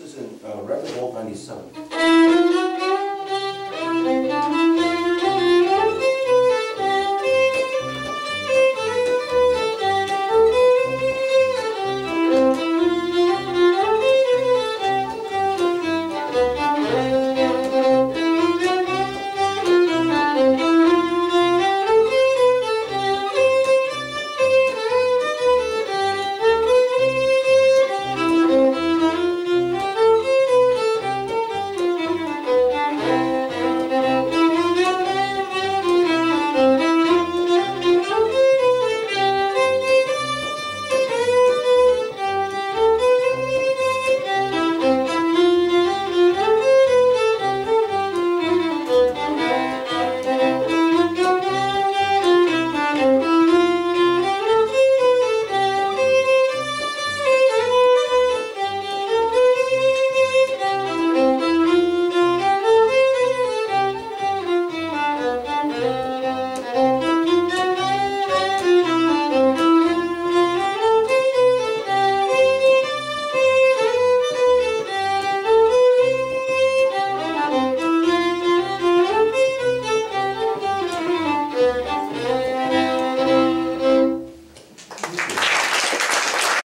This is in uh, Record 97.